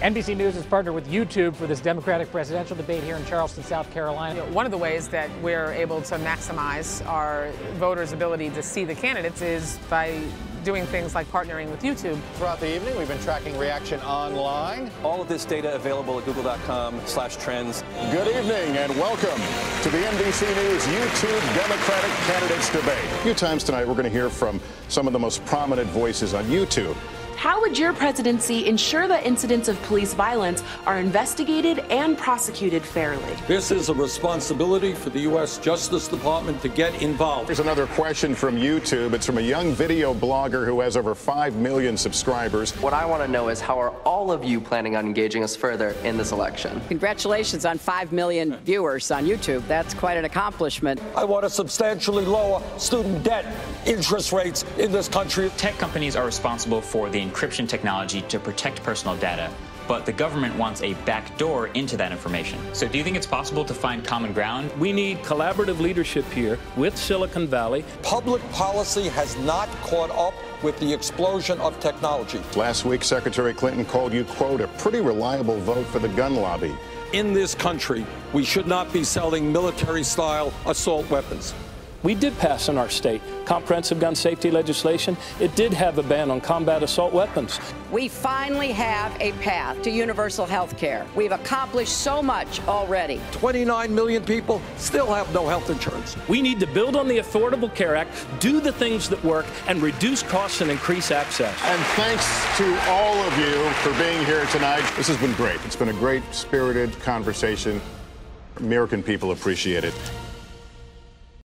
NBC News has partnered with YouTube for this Democratic presidential debate here in Charleston, South Carolina. One of the ways that we're able to maximize our voters' ability to see the candidates is by doing things like partnering with YouTube. Throughout the evening, we've been tracking reaction online. All of this data available at google.com slash trends. Good evening and welcome to the NBC News YouTube Democratic Candidates Debate. A few times tonight, we're going to hear from some of the most prominent voices on YouTube. How would your presidency ensure that incidents of police violence are investigated and prosecuted fairly? This is a responsibility for the U.S. Justice Department to get involved. Here's another question from YouTube. It's from a young video blogger who has over 5 million subscribers. What I want to know is how are all of you planning on engaging us further in this election? Congratulations on 5 million viewers on YouTube. That's quite an accomplishment. I want to substantially lower student debt interest rates in this country. Tech companies are responsible for the encryption technology to protect personal data, but the government wants a backdoor into that information. So do you think it's possible to find common ground? We need collaborative leadership here with Silicon Valley. Public policy has not caught up with the explosion of technology. Last week, Secretary Clinton called you, quote, a pretty reliable vote for the gun lobby. In this country, we should not be selling military-style assault weapons. We did pass in our state comprehensive gun safety legislation. It did have a ban on combat assault weapons. We finally have a path to universal health care. We've accomplished so much already. 29 million people still have no health insurance. We need to build on the Affordable Care Act, do the things that work, and reduce costs and increase access. And thanks to all of you for being here tonight. This has been great. It's been a great, spirited conversation. American people appreciate it.